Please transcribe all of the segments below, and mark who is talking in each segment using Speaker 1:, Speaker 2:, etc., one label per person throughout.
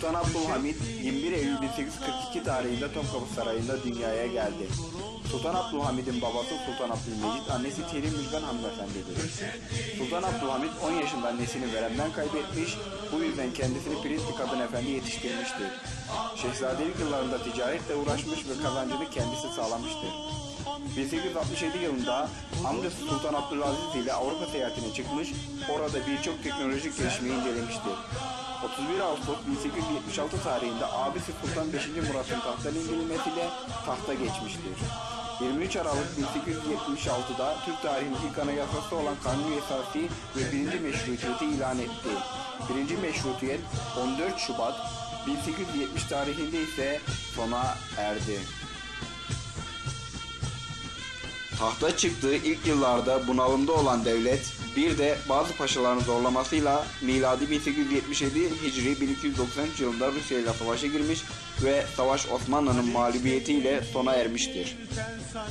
Speaker 1: Sultan Abdülhamit 21 Eylül 1842 tarihinde Topkapı Sarayı'nda dünyaya geldi. Sultan Abdülhamid'in babası Sultan Abdülmecit, annesi Terim Müjgan hanımefendidir. Sultan Abdülhamid 10 yaşında annesini veremden kaybetmiş, bu yüzden kendisini Prensli Kadın Efendi yetiştirmiştir. Şehzadelik yıllarında ticaretle uğraşmış ve kazancını kendisi sağlamıştır. 1867 yılında amcası Sultan Abdülaziz ile Avrupa seyahatine çıkmış, orada birçok teknolojik gelişmeyi incelemiştir. 31 Ağustos 1876 tarihinde abisi Sultan 5. Murat'ın tahttan indirilmesiyle tahta geçmiştir. 23 Aralık 1876'da Türk tarihinin ilk anayasası olan Kanuni Esası ve 1. Meşrutiyeti ilan etti. 1. Meşrutiyet 14 Şubat 1870 tarihinde ise sona erdi. Tahta çıktığı ilk yıllarda bunalımda olan devlet bir de bazı paşaların zorlamasıyla miladi 1877 Hicri 1293 yılında Rusya ile savaşa girmiş ve savaş Osmanlı'nın mağlubiyetiyle sona ermiştir.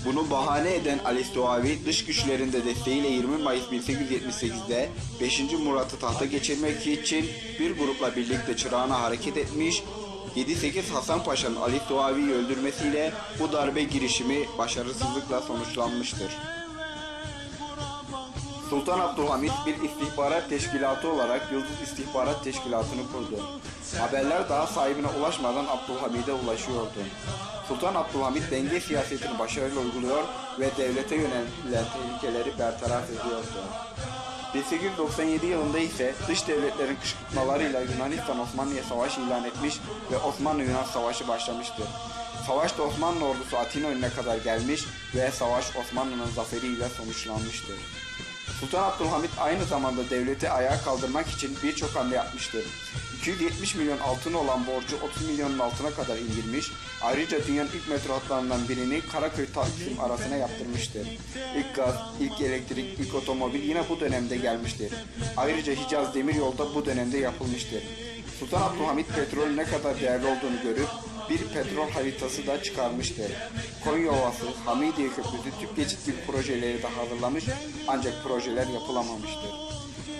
Speaker 1: Bunu bahane eden Ali Suavi dış güçlerin de desteğiyle 20 Mayıs 1878'de 5. Murat'ı tahta geçirmek için bir grupla birlikte çırağına hareket etmiş 7-8 Hasan Paşa'nın Ali Suavi'yi öldürmesiyle bu darbe girişimi başarısızlıkla sonuçlanmıştır. Sultan Abdülhamit bir istihbarat teşkilatı olarak Yıldız İstihbarat Teşkilatı'nı kurdu. Haberler daha sahibine ulaşmadan Abdülhamid'e ulaşıyordu. Sultan Abdülhamit denge siyasetini başarıyla uyguluyor ve devlete yönelen tehlikeleri bertaraf ediyordu. 1897 yılında ise dış devletlerin kışkırtmalarıyla Yunanistan Osmanlı'ya savaş ilan etmiş ve Osmanlı-Yunan Savaşı başlamıştır. Savaşta Osmanlı ordusu Atina önüne kadar gelmiş ve savaş Osmanlı'nın zaferiyle sonuçlanmıştır. Sultan Abdülhamit aynı zamanda devleti ayağa kaldırmak için birçok hamle yapmıştır. 270 milyon altın olan borcu 30 milyonun altına kadar indirmiş, ayrıca dünyanın ilk metro hatlarından birini Karaköy Taksim arasına yaptırmıştır. İlk gaz, ilk elektrik, ilk otomobil yine bu dönemde gelmiştir. Ayrıca Hicaz Demiryolu da bu dönemde yapılmıştır. Sultan Abdülhamit petrolün ne kadar değerli olduğunu görüp bir petrol haritası da çıkarmıştır. Konya Ovası, Hamidiye Köprüsü, tüp geçit gibi projeleri de hazırlamış ancak projeler yapılamamıştır.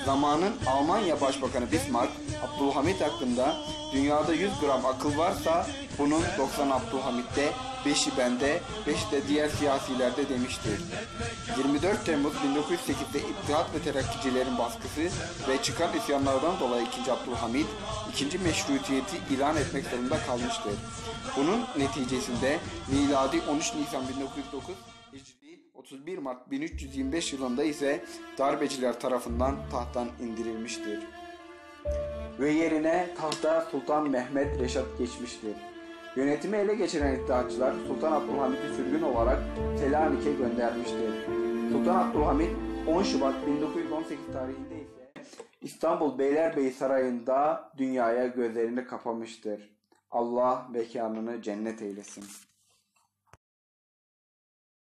Speaker 1: Zamanın Almanya Başbakanı Bismarck, Abdülhamit hakkında dünyada 100 gram akıl varsa bunun 90 Abdülhamit'te, 5'i bende, 5'i de diğer siyasilerde demiştir. 24 Temmuz 1908'de İttihat ve Terakkicilerin baskısı ve çıkan isyanlardan dolayı 2. Abdülhamit, ikinci meşrutiyeti ilan etmek zorunda kalmıştır. Bunun neticesinde miladi 13 Nisan 1909 Hicri 31 Mart 1325 yılında ise darbeciler tarafından tahttan indirilmiştir. Ve yerine tahta Sultan Mehmet Reşat geçmiştir. Yönetimi ele geçiren iddiaçılar Sultan Abdülhamit'i sürgün olarak Selanik'e göndermiştir. Sultan Abdülhamit 10 Şubat 1918 tarihinde ise İstanbul Beylerbeyi Sarayı'nda dünyaya gözlerini kapamıştır. Allah mekanını cennet eylesin.